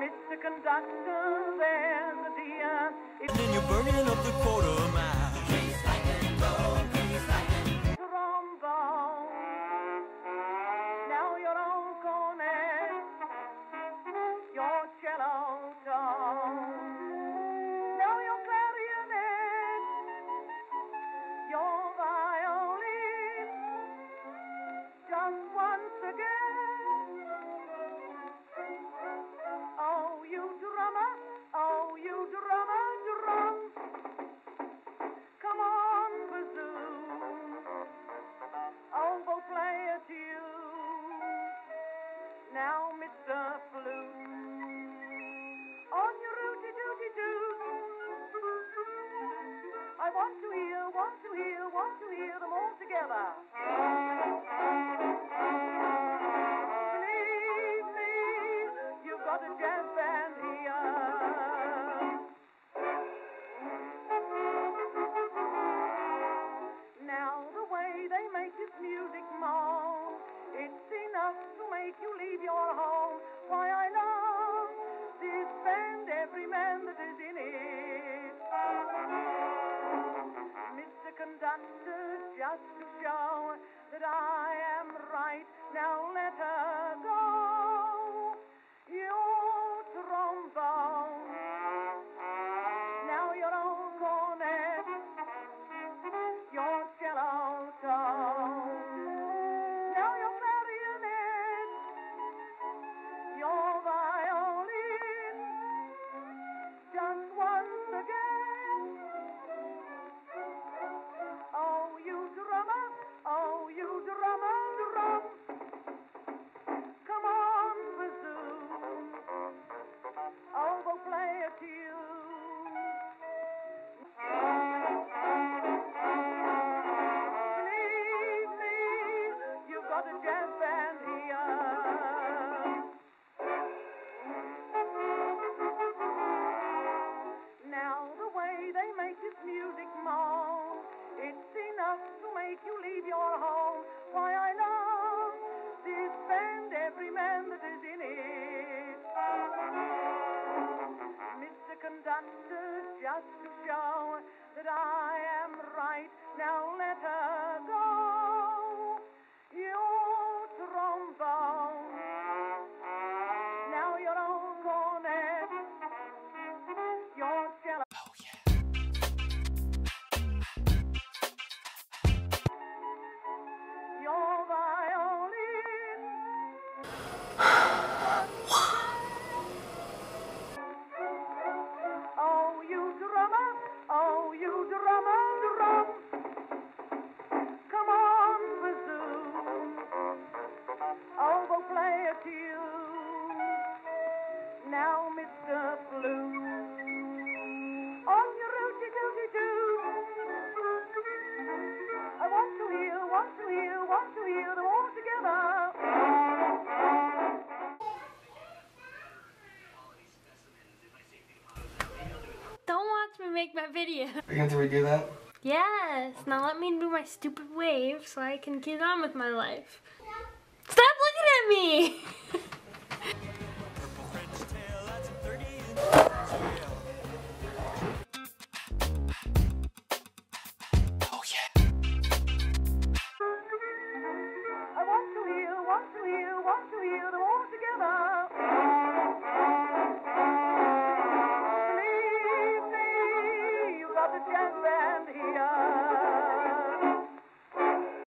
Mr. Conductor, there's a dear. want to hear, want to hear, want to hear them all together. just to show that I am right. Now just to show that I am right. Now let her go. make my video. Are you going to redo that? Yes. Now let me do my stupid wave so I can get on with my life. Stop looking at me!